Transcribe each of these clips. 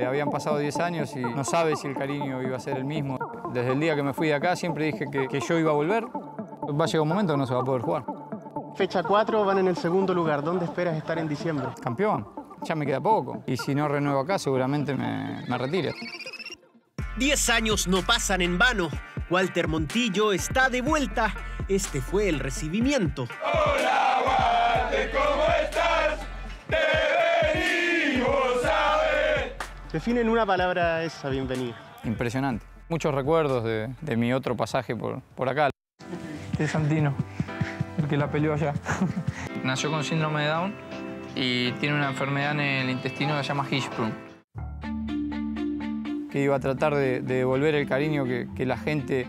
Eh, habían pasado 10 años y no sabe si el cariño iba a ser el mismo. Desde el día que me fui de acá siempre dije que, que yo iba a volver. Va a llegar un momento que no se va a poder jugar. Fecha 4, van en el segundo lugar. ¿Dónde esperas estar en diciembre? Campeón, ya me queda poco. Y si no renuevo acá, seguramente me, me retire. Diez años no pasan en vano. Walter Montillo está de vuelta. Este fue el recibimiento. Hola, Walter, ¿cómo estás? Define en una palabra esa bienvenida. Impresionante. Muchos recuerdos de, de mi otro pasaje por, por acá. Es Santino, el que la peleó allá. Nació con síndrome de Down y tiene una enfermedad en el intestino que se llama Hirschsprung. Que iba a tratar de, de devolver el cariño que, que, la gente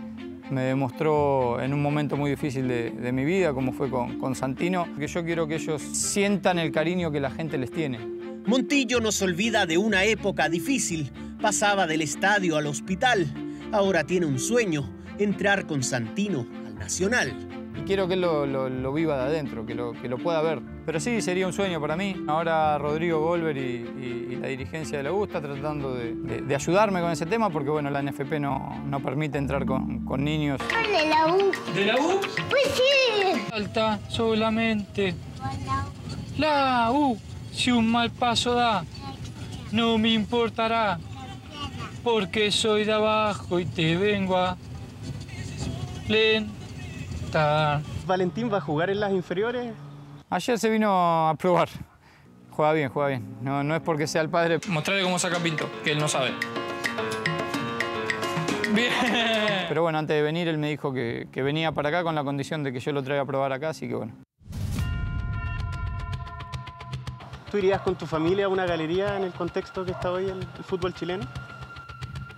me demostró en un momento muy difícil de, de mi vida, como fue con, con Santino. Que yo quiero que ellos sientan el cariño que la gente les tiene. Montillo nos olvida de una época difícil. Pasaba del estadio al hospital. Ahora tiene un sueño, entrar con Santino al Nacional. Y quiero que él lo, lo, lo viva de adentro, que lo, que lo, pueda ver. Pero sí, sería un sueño para mí. Ahora Rodrigo Golver y, y, y la dirigencia de la U está tratando de, de, de, ayudarme con ese tema porque bueno, la NFP no, no permite entrar con, con niños. ¿De la U? ¿De la U? Pues sí. Falta solamente la U. Si un mal paso da, no me importará, porque soy de abajo y te vengo a lentar. ¿Valentín va a jugar en las inferiores? Ayer se vino a probar. Juega bien, juega bien. No, no es porque sea el padre. Mostrarle cómo saca Pinto, que él no sabe. Bien. Pero bueno, antes de venir él me dijo que, que venía para acá con la condición de que yo lo traiga a probar acá, así que bueno. ¿Tú irías con tu familia a una galería en el contexto que está hoy el, el fútbol chileno?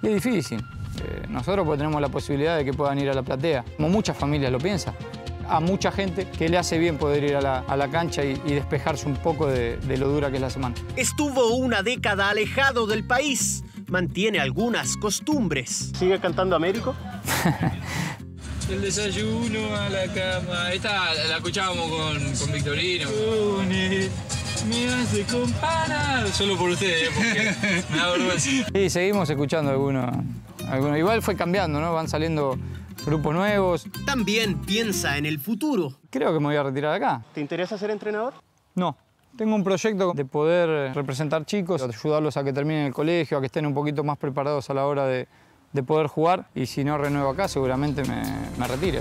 Es difícil. Eh, nosotros pues tenemos la posibilidad de que puedan ir a la platea, como muchas familias lo piensan. A mucha gente que le hace bien poder ir a la, a la cancha y, y, despejarse un poco de, de lo dura que es la semana. Estuvo una década alejado del país. Mantiene algunas costumbres. ¿Sigue cantando Américo? El desayuno a la cama. Esta la escuchábamos con, con Victorino. Hace comparar. Solo por ustedes, porque me da vergüenza. Sí, seguimos escuchando algunos. Alguno. Igual fue cambiando, ¿no? Van saliendo grupos nuevos. También piensa en el futuro. Creo que me voy a retirar de acá. ¿Te interesa ser entrenador? No. Tengo un proyecto de poder representar chicos, ayudarlos a que terminen el colegio, a que estén un poquito más preparados a la hora de, de poder jugar. Y si no renuevo acá, seguramente me, me retire.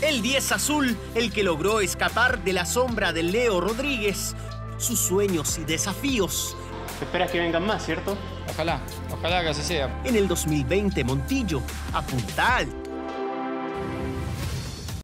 El 10 azul, el que logró escapar de la sombra de Leo Rodríguez, sus sueños y desafíos. Esperas que vengan más, ¿cierto? Ojalá, ojalá que así sea. En el 2020, Montillo apunta alto.